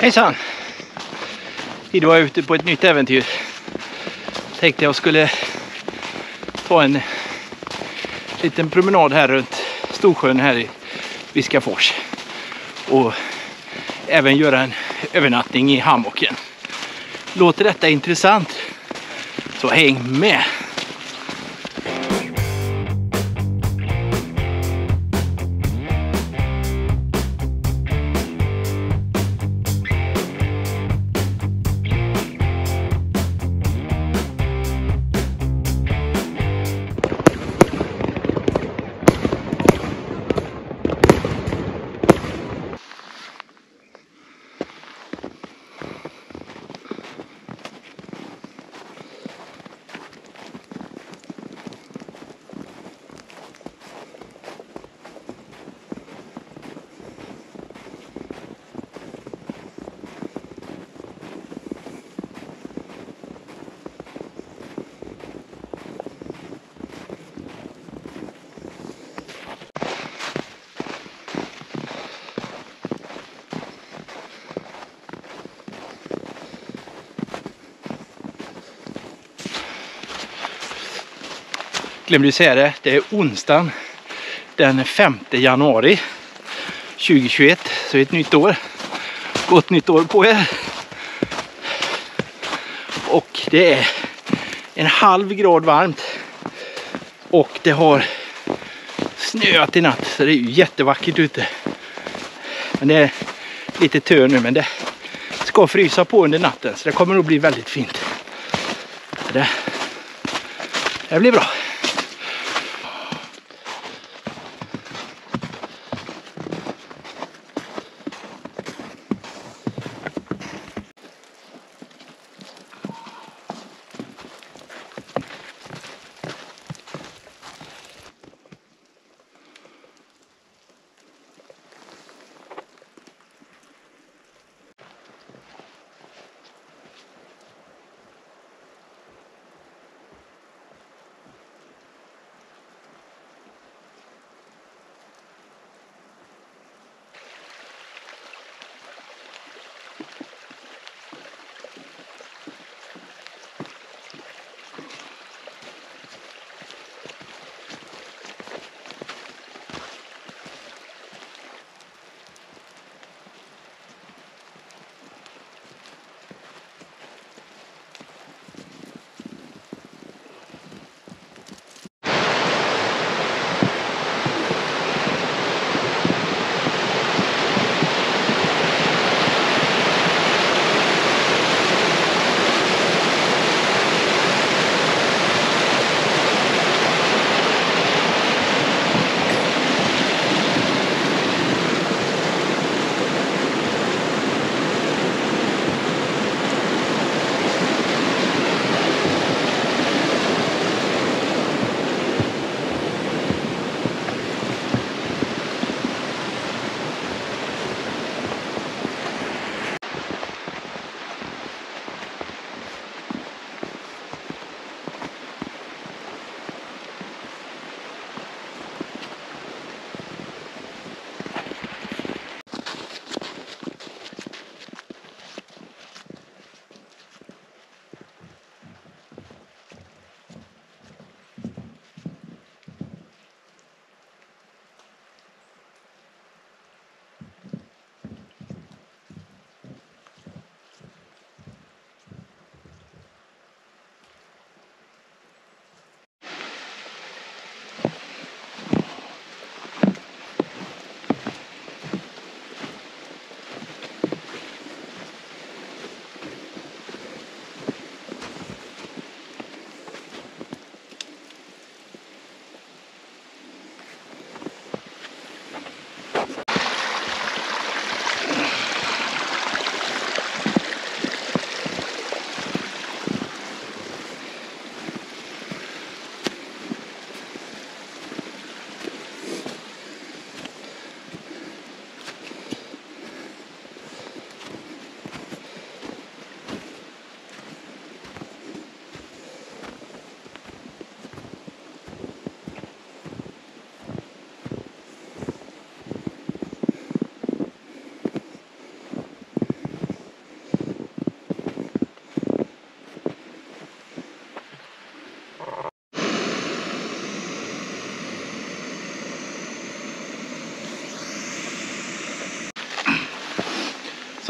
Hejsan! Idag är jag ute på ett nytt äventyr. Tänkte jag skulle ta en liten promenad här runt Storsjön här i Viskafors. Och även göra en övernattning i hammocken. Låter detta intressant? Så häng med! Glömde ju säga det, det är onsdagen den 5 januari 2021. Så det är ett nytt år. Gott nytt år på er. Och det är en halv grad varmt. Och det har snöat i natt så det är ju jättevackert ute. Men det är lite tö nu men det ska frysa på under natten så det kommer nog bli väldigt fint. Det, det blir bra.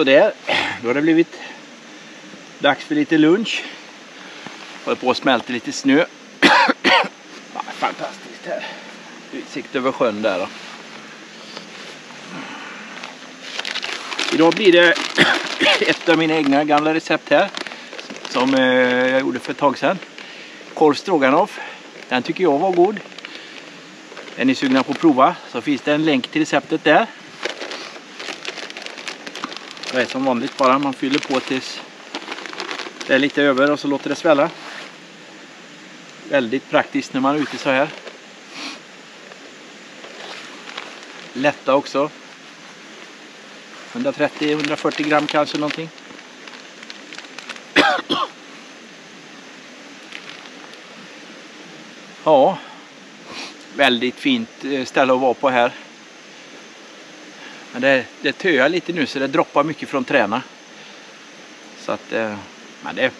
Sådär, då har det blivit dags för lite lunch. Håller på att smälta lite snö. fantastiskt här. Utsikt över sjön där då. Idag blir det ett av mina egna gamla recept här. Som eh, jag gjorde för ett tag sedan. Korv stroganoff. Den tycker jag var god. Är ni sugna på att prova så finns det en länk till receptet där. Det är som vanligt bara, man fyller på tills det är lite över och så låter det svälla. Väldigt praktiskt när man är ute så här. Lätta också. 130-140 gram kanske någonting. Ja, väldigt fint eh, ställe att vara på här. Men det, det töar lite nu så det droppar mycket från träna. Så att, eh, men det,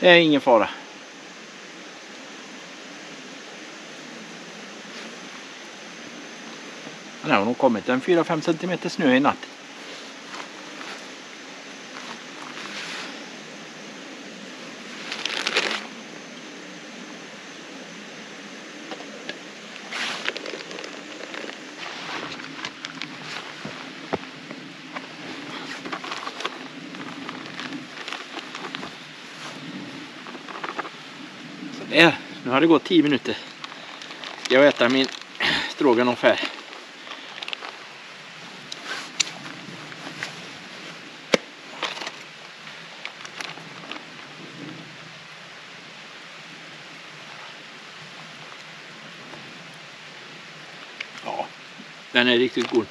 det är ingen fara. Det har nog kommit en 4-5 cm snö i natt. Där, nu har det gått 10 minuter. Ska jag äta min stroganoff här. Ja, den är riktigt god.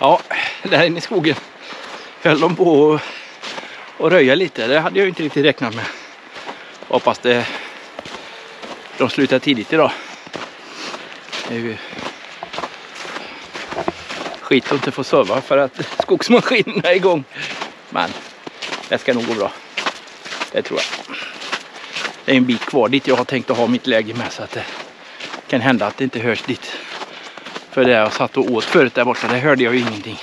Ja, där inne i skogen höll de på att och röja lite. Det hade jag inte riktigt räknat med. Hoppas det de slutar tidigt idag. Det är ju skit att inte få sova för att skogsmaskinerna är igång. Men det ska nog gå bra. Det tror jag. Det är en bit kvar dit jag har tänkt att ha mitt läge med så att det kan hända att det inte hörs dit. För det jag satt och åt förut där borta, det hörde jag ju ingenting.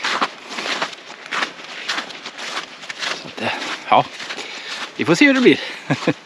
Så att, ja, vi får se hur det blir.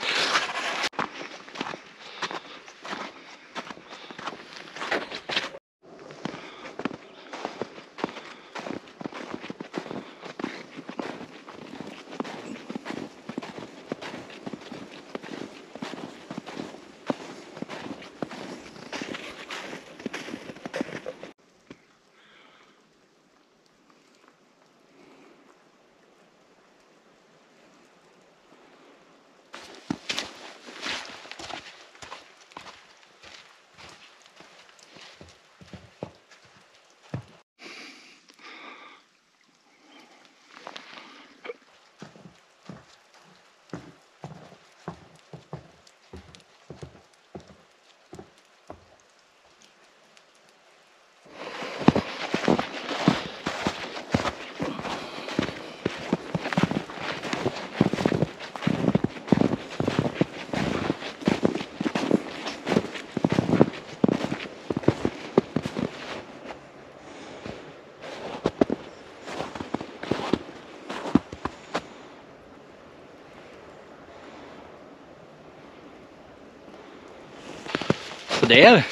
där.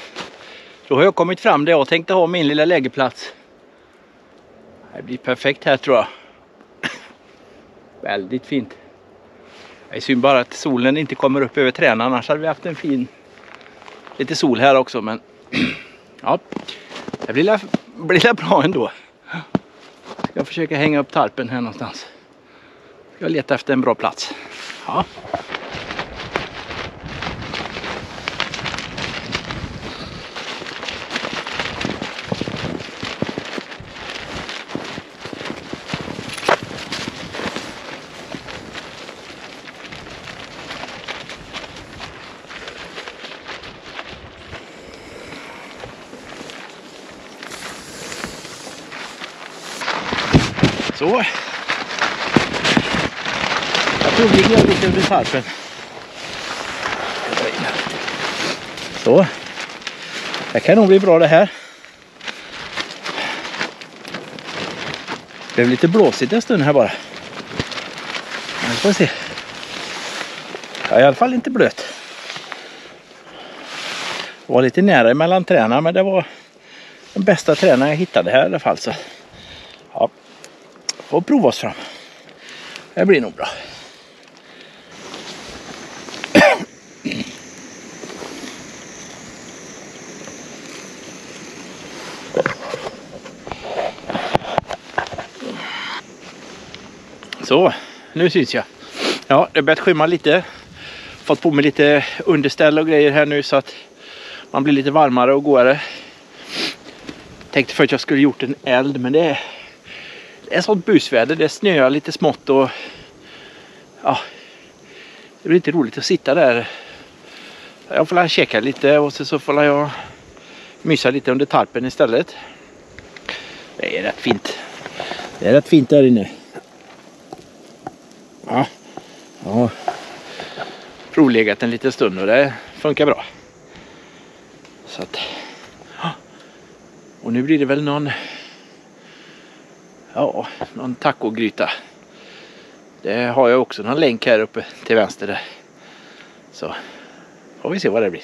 Då har jag kommit fram där jag tänkte ha min lilla lägerplats. Det blir perfekt här tror jag. Väldigt fint. Det är synd bara att solen inte kommer upp över träden. Annars hade vi haft en fin lite sol här också. Men ja, det blir, blir bra ändå. Ska försöka hänga upp tarpen här någonstans. Ska leta efter en bra plats. Ja. Så. Jag tror vi gör lite under tarpen. Så. Det kan nog bli bra det här. Det blev lite blåsigt en stund här bara. Nu får vi se. Jag är i alla fall inte blöt. Det var lite nära mellan träna men det var den bästa tränaren jag hittade här i alla fall. Så och får prova oss fram. Det blir nog bra. Så, nu syns jag. Ja, det har börjat skymma lite. Fått på mig lite underställ och grejer här nu så att man blir lite varmare och godare. Tänkte först att jag skulle gjort en eld men det det är sånt busväder. Det snöar lite smått och ja, det blir inte roligt att sitta där. Jag får käka lite och så får jag mysa lite under tarpen istället. Det är rätt fint. Det är rätt fint där inne. Ja, ja. provlegat en liten stund och det funkar bra. Så att, ja. Och nu blir det väl någon ja, någon tacogryta. Det har jag också någon länk här uppe till vänster där. Så får vi se vad det blir.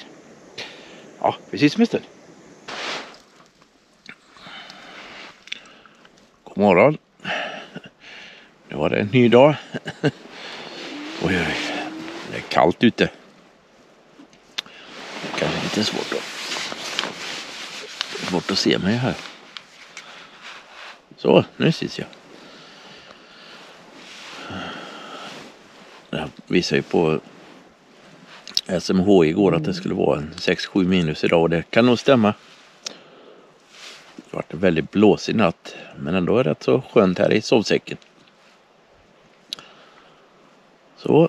Ja, vi ses om en stund. God morgon. Nu var det en ny dag. Oj, oj, det är kallt ute. Det är kanske lite svårt då. svårt att se mig här. Så, nu syns jag. Det visar ju på SMH igår att det skulle vara en 6-7 minus idag och det kan nog stämma. Det varit en väldigt blåsig natt men ändå rätt så skönt här i sovsäcken. Så,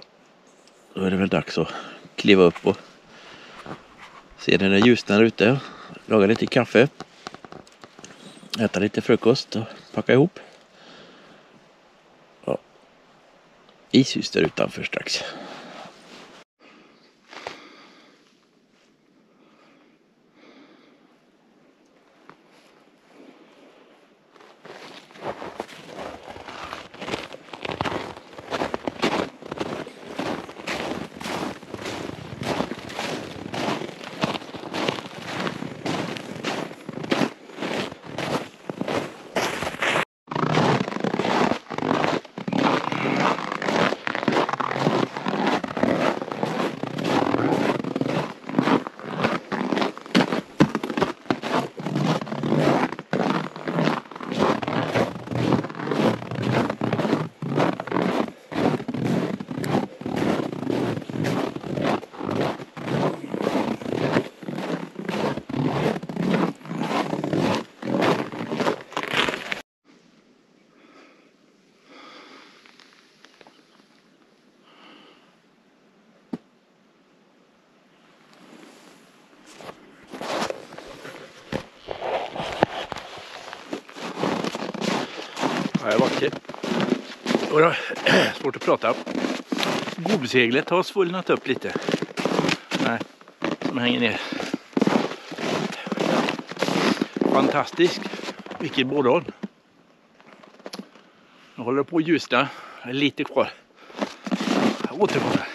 då är det väl dags att kliva upp och se när det ljusnar ute. Laga lite kaffe. Äta lite frukost packa ihop. Ja. Ishus där utanför strax. Ja, jag vaknar. Och då, svårt att prata. Gobseglet har svullnat upp lite. Nej, som hänger ner. Fantastisk. Vilket morgon. Nu håller det på att ljusna. Det är lite kvar. Jag återkommer.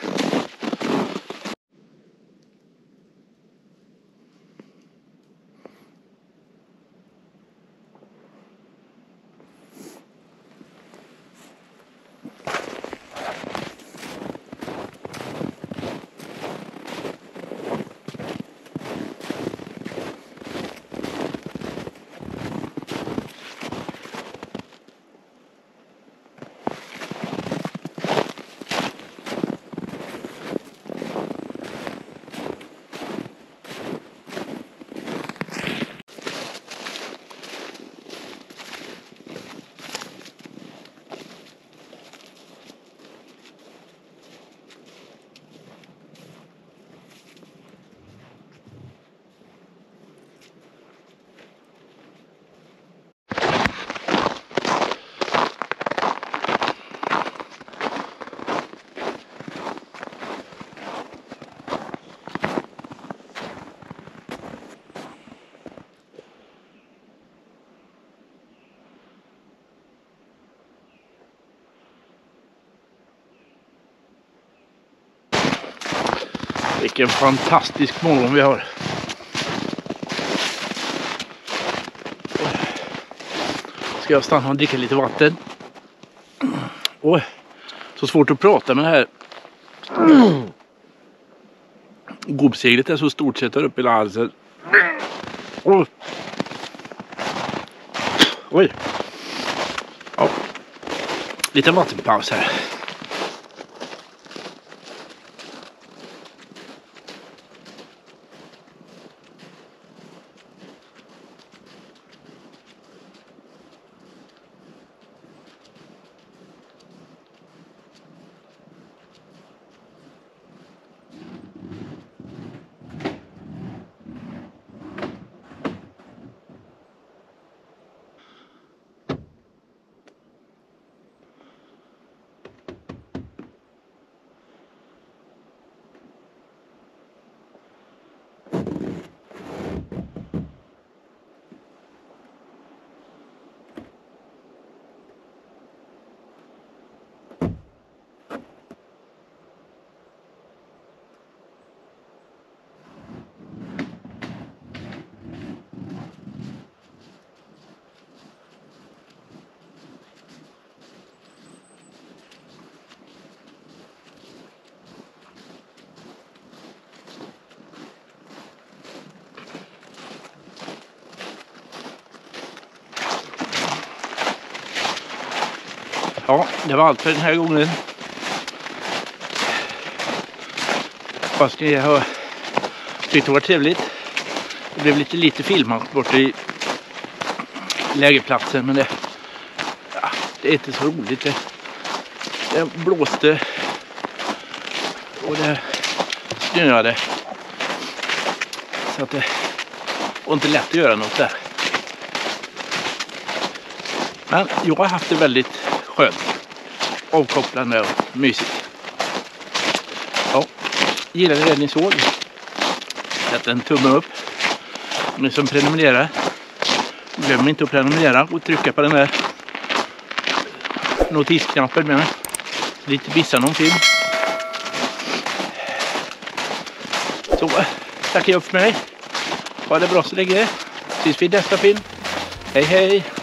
Vilken fantastisk morgon vi har. Ska jag stanna och dricka lite vatten. Oj, så svårt att prata med det här. Gubbseglet är så stort sett tar upp i halsen. Oj. Oj. Ja. Lite vattenpaus här. Ja, det var allt för den här gången. Hoppas ni har tyckt det var trevligt. Det blev lite lite filmat borta i lägerplatsen men det, ja, det är inte så roligt. Det, det blåste och det snöade. Så att det var inte lätt att göra något där. Men jag har haft det väldigt skönt. Avkopplande och mysigt. Ja, gillar ni det ni såg? Sätt en tumme upp. Ni som prenumererar. Glöm inte att prenumerera och trycka på den där notisknappen med. Så inte missa någon film. Så tackar jag för mig. Ha det bra så länge. Ses vi i nästa film. Hej hej!